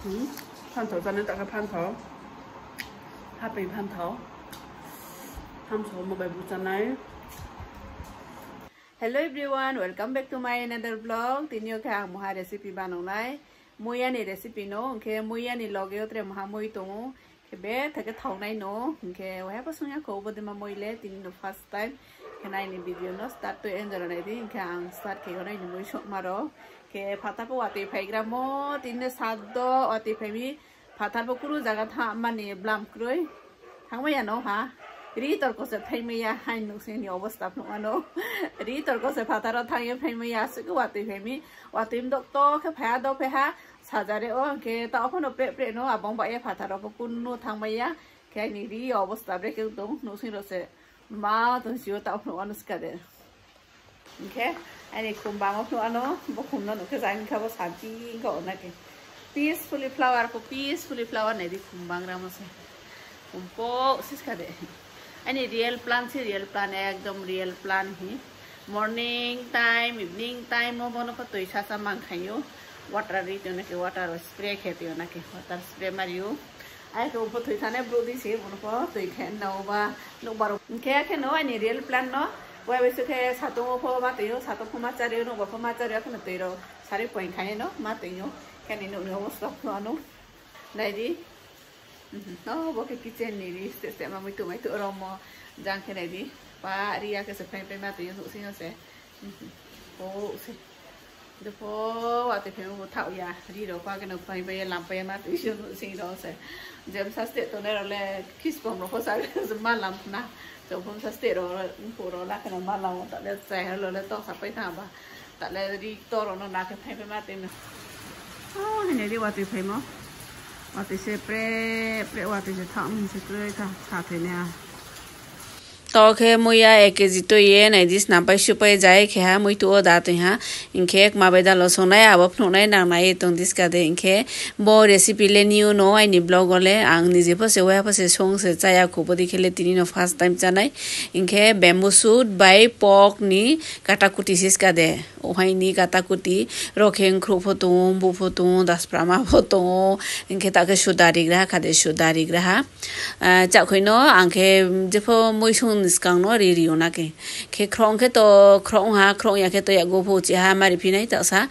phan ừ. phan bình phan 판더 자네다가 판더 하빈 판더 함서 먹어 này Hello everyone, welcome back to my another vlog. tin Tinyo ka ang mga recipe ba nung nai? Muya ni recipe mua no, kaya muya ni log yo tre mga muy tungo. Kaya taga thong nai no, kaya wala pa sunya ko mà mua mamoy tin tinyo first time. cái này ni video nó start to end rồi này thì kaya ang start này nai ni muy shok maro. ke phatapo ate phaigramo tinne saddo ate phemi phatapo kuru jaga tha mane blam kroi thangma ya no ha ri tor ko se phemi ya hain nu se ni obostha phno ano ri tor ko se phataro tha ye phemi ya se ko ate phemi ate dok to ke phaya do phe ha sajare o ke ta khono pe pe no abong ba ye phataro ko kunno thangma ya ke ni ri obostha bre ke dong nu se ro se ma to jiu ta phno anuska de nke ani khumba mo no ano bo khumno no ke jang khabo santi go na ke peacefully flower ko peacefully flower ne di khumbang ram ase kumpo sis ka de ani real plant se real plant ekdom real plant hi morning time evening time mo bono ko toi sa sa mang khayo water ri to ne ke water spray kheti ona ke water spray mariu আইকে উপর থই থানে bro দিছে মনে কর তুই খেন নাও বা লোক বারো খেয়া খেন আইনি রিয়েল প্ল্যান ন sao tôi không Wai wai suke satu ngopo mati yo satu kuma cari yo nunggu kuma cari aku nanti yo sari poin kaya no mati yo kan ini nunggu stop này đi, Nadi no boke mm-hmm. kitchen ni di stek stek mamu itu itu romo jang kena di pa ria ke sepen pen mati yo susi yo se. Oh se. Depo wati pen mo tau ya di do pa kena pen pen lampai mati yo susi yo se. Jam này, tu nero le kispom ropo sari semal lamp nào? 저 봄사스테로 보러 나가는 말라고 달래 자해로래 또 사페타 봐 달래 리 또로는 나게 페페 마테네 어 근데 리 와트 페모 와트 세 프레 프레 와트 제 타음 세 프레 타 타테네 তখে মইয়া এক কেজিটো ইয়ে নাই নাইদিস নাপাই সুপাই যায় খেহা মইতো ও দাঁত ইহা ইংখে এক মাবাই দালো সনাই আবাব নাই নামাই এতং দিস কাদে ইংখে ব রেসিপি লে নিউ ন আইনি ব্লগ হলে আং নিজে ফসে ওয়া ফসে সংসে চায়া খুবো দেখিলে তিনি ন ফার্স্ট টাইম জানাই ইংখে ব্যাম্বু সুট বাই পক নি কাটা কুটি সিস কাদে ওহাই নি কাটা কুটি রখেং খ্রু ফতো বু ফতো দাসপ্রামা ফতো ইংখে তাকে সুদারি গ্রাহা খাদে সুদারি গ্রাহা চাকইন আংখে যেফ মই সং niskang no ri riu na ke ke khrong ke to khrong ha khrong ya ke to ya go chi ha mari phi nai ta sa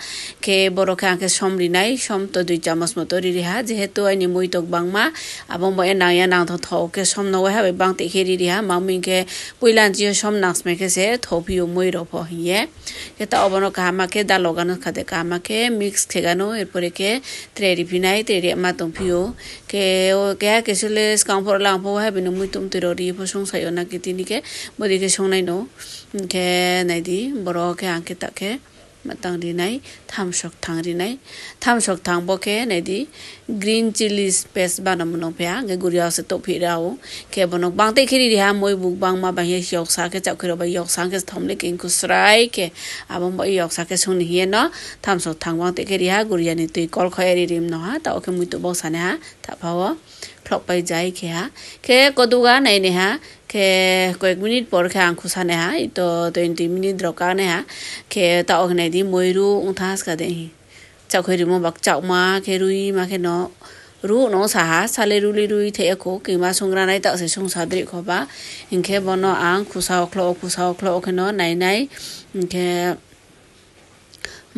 ke boro ka ke som ri nai som to dui chamas mo to ri ri ha je he to ani moi tok bang ma abong bo na ya nang tho tho ke som no ha bang te ke ri ri ha ma mi ke puilan ji som nas me ke se tho phi moi ro pho ye ke ta obono ka ma ke da logano khade ka ma ke mix ঠেকানো এরপরে কে ত্রেরি ফিনাই ত্রেরি মা তম্ফিও কে ও কে কেসলে scam for লাম ফো হ্যাঁ বিনো মুই তুম তেরো রি ফসং সাইও না কি তিনি ke bodi ke song nai no ke nai di boro ke ang ke ta ke matang ri nai tham sok thang ri nai tham sok thang bo ke nai di green chili space banam no pe ang guri aus to phi rao ke bonok bang te khiri ri ha moi buk bang ma ba ye yok sa ke chak khiro ba yok sa ke thom le king kusrai ke abam ba yok sa ke sung ni ye no tham sok thang bang te khiri ha guri ani tu kol khoi ri rim no ha ta ke mui tu bo sa ne ha ta phawo phlok pai jai ke ha ke koduga nai ne ke koek minit por ke ang kusane ha ito 20 minit roka ne ha ke ta ogne di moiru unthas ka dehi chak khoi rimo bak chak ma ke rui ma ke no ru no sa ha sale ru li rui the e ko ki ma sungra nai ta se sung sadri kho ba inke bono ang kusa oklo kusa oklo ke no nai nai ke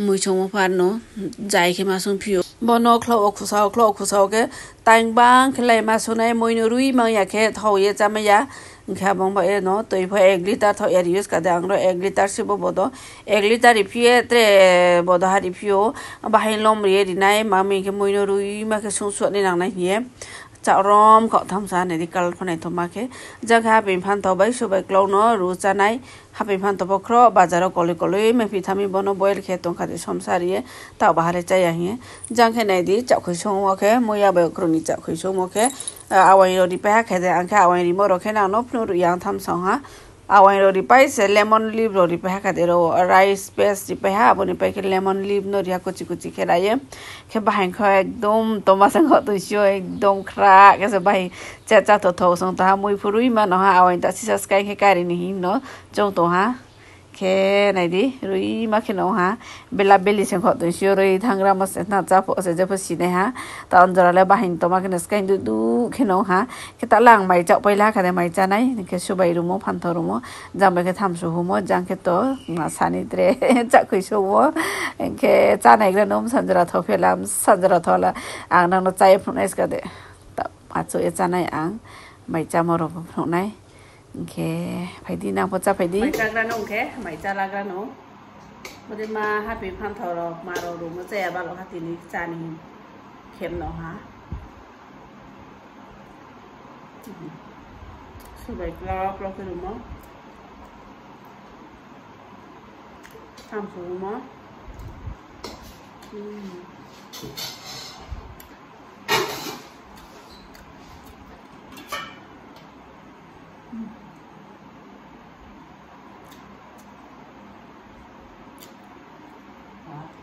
mui chong pa no jai ke ma sung phio bono klo okusa oklo okusa ke tang bang khlai ma sunai moinu rui ma ya ke thau ye chamaya khabong ba e no toi pha ek liter tho er use kada angro ek liter si bo bodo ek liter ripie tre bodo ha ripio ba hain lom re rinai mami ke moino rui ma ke sung su ni nang nai ye চরম ko tham sa ne dikal phane thoma khe jagha be phan to bai subai klono ru বাজারও কলে কলে মেফি থামি বন boil খে তংখাতে সমসারিয়ে তাও বাহারে চাই আহিয়ে যাকে নাই দি চাকই সৌমখে মইয়া বয়ক্রনি চাকই সৌমখে আওয়াই রি পেহা খেদে আঙ্কে আওয়াই রিমো রখে না নুরু ইয়াং থাম সংহা awan ro ri pai se lemon leaf ro ri pa ka de ro rice paste ri pa ha boni pa ke lemon leaf no ri kuchi kuchi ke ra ye ke bahin kho ekdom toma sang kho tu sho ekdom khra ke se bai cha cha to tho song ta mui phurui ma no ha awan ta si subscribe ke ka ri ni no chong to ha khe này đi rồi mà khi nào ha bên là bên lịch họ tuần sau rồi thằng ra mà sẽ nát ra phụ sẽ giúp xí này ha ta ăn giờ là bahin to mà cái nấc cái đủ khi nào ha cái ta lang mày chọc bay la cái này mày cha này cái số bay rumo phan thor rumo jam cái tham số rumo jang cái to mà sani tre chắc cái số wo cái cha này cái nom sanjara thọ phải làm sanjara thọ là ăn nó chai phun ấy cái đấy ta mà chỗ cha này ăn mày cha mà rồi phun này โอเคไปดีนะพ่อจ้าไปดีไม่จากรานงแค่ไม่จักรารานงมาเดมาฮัตปีนพันธุ์ทอรมาเราดูมาเจอบ้านเราฮัตินี้จานิเข็มเนาะฮะสวยกราบเราคือดูมั้งทำสูงมั้ง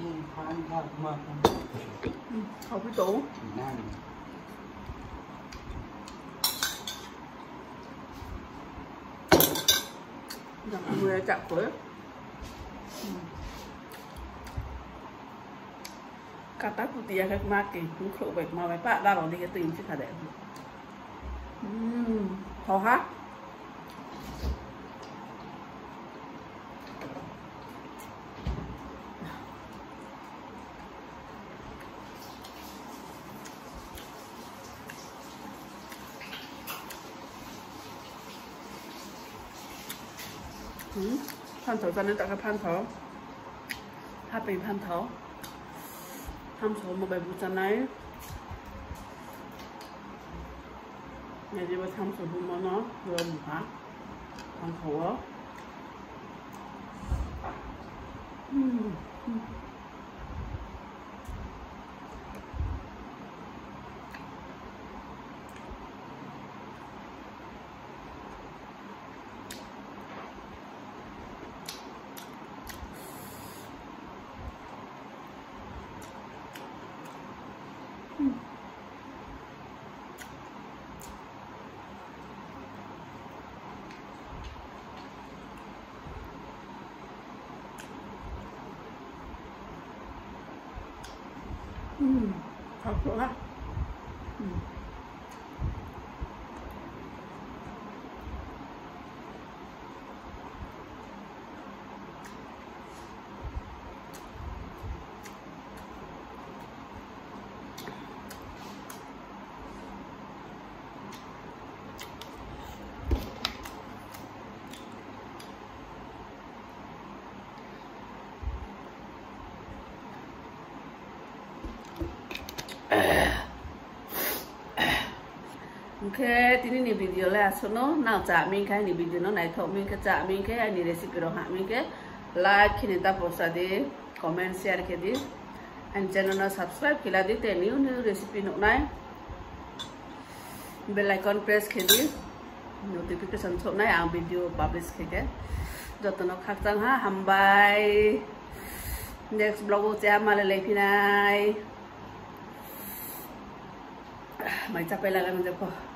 ขกเาพี่ตนั่งยากเมจับเลยกาตากุติยากมากเก่งคุมครูแบบมาไว้ปะด้หลองนี่ก็ตื่นขึ้นขาแด้อืมพอฮะ嗯，烫头咱们打个烫头，他被烫头，烫头没被不咱来，那就把烫头不么呢？我唔怕，烫头哦。嗯嗯。嗯，好喝啊，嗯。মুখে তিনি নিবিদিলে আসনো না চামিন খাই নিবিদিন নাইথমিনকে চামিনকে আইনি recipe রহামিনকে like খিনিতা পয়সা দি comment share কে দি আইন channel subscribe কিলা দি তে new new recipe নাই বেল আইকন প্রেস খে দি নোটিফিকেশন সবনাই আং ভিডিও পাবলিশ খেকে যত্ন খাকতাং হা হামবাই নেক্সট ব্লগও চেয়া মালে লাইফিনাই মাইচা পেলা গান দেখো